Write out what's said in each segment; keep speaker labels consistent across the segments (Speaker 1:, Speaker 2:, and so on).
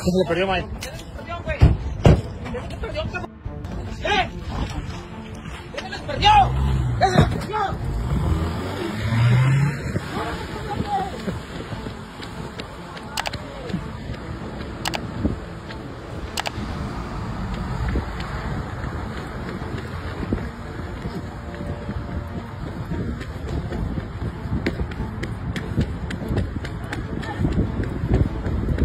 Speaker 1: Se le perdió, Mike.
Speaker 2: ¡Eh! ¡Se les perdió! ¡Se les perdió!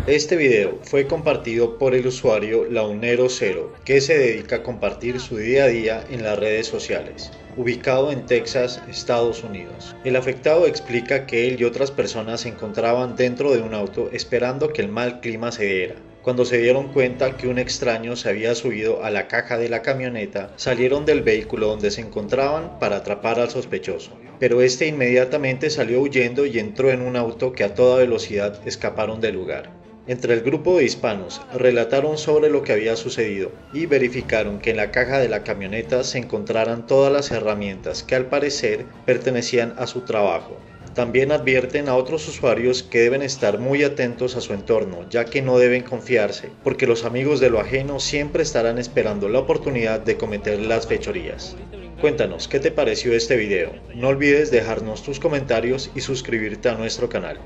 Speaker 3: Este video fue compartido por el usuario Launero0, que se dedica a compartir su día a día en las redes sociales, ubicado en Texas, Estados Unidos. El afectado explica que él y otras personas se encontraban dentro de un auto esperando que el mal clima se diera. Cuando se dieron cuenta que un extraño se había subido a la caja de la camioneta, salieron del vehículo donde se encontraban para atrapar al sospechoso. Pero este inmediatamente salió huyendo y entró en un auto que a toda velocidad escaparon del lugar. Entre el grupo de hispanos relataron sobre lo que había sucedido y verificaron que en la caja de la camioneta se encontraran todas las herramientas que al parecer pertenecían a su trabajo. También advierten a otros usuarios que deben estar muy atentos a su entorno, ya que no deben confiarse, porque los amigos de lo ajeno siempre estarán esperando la oportunidad de cometer las fechorías. Cuéntanos qué te pareció este video. No olvides dejarnos tus comentarios y suscribirte a nuestro canal.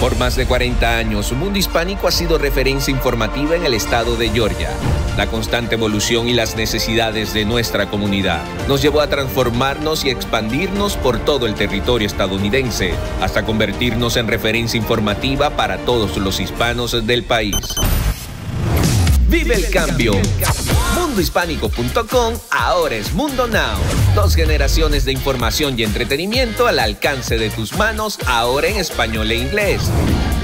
Speaker 4: Por más de 40 años, Mundo Hispánico ha sido referencia informativa en el estado de Georgia. La constante evolución y las necesidades de nuestra comunidad nos llevó a transformarnos y expandirnos por todo el territorio estadounidense, hasta convertirnos en referencia informativa para todos los hispanos del país. Vive el cambio. Mundohispánico.com ahora es Mundo Now. Dos generaciones de información y entretenimiento al alcance de tus manos, ahora en español e inglés.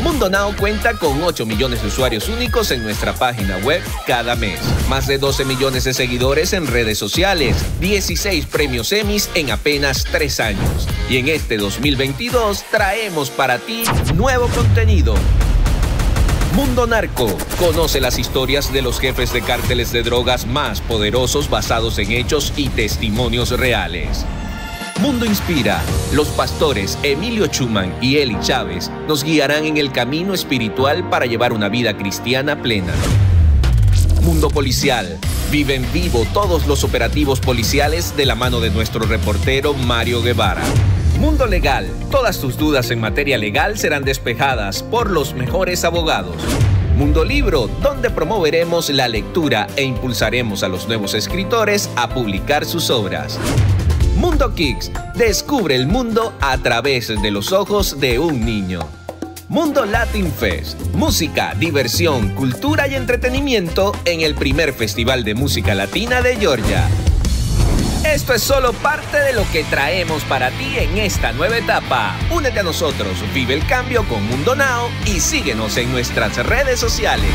Speaker 4: Mundo Now cuenta con 8 millones de usuarios únicos en nuestra página web cada mes. Más de 12 millones de seguidores en redes sociales. 16 premios Emmys en apenas 3 años. Y en este 2022 traemos para ti nuevo contenido Mundo Narco. Conoce las historias de los jefes de cárteles de drogas más poderosos basados en hechos y testimonios reales. Mundo Inspira. Los pastores Emilio Chuman y Eli Chávez nos guiarán en el camino espiritual para llevar una vida cristiana plena. Mundo Policial. Vive en vivo todos los operativos policiales de la mano de nuestro reportero Mario Guevara. Mundo Legal. Todas tus dudas en materia legal serán despejadas por los mejores abogados. Mundo Libro, donde promoveremos la lectura e impulsaremos a los nuevos escritores a publicar sus obras. Mundo Kicks, descubre el mundo a través de los ojos de un niño. Mundo Latin Fest, música, diversión, cultura y entretenimiento en el primer festival de música latina de Georgia. Esto es solo parte de lo que traemos para ti en esta nueva etapa. Únete a nosotros, vive el cambio con Mundo Now y síguenos en nuestras redes sociales.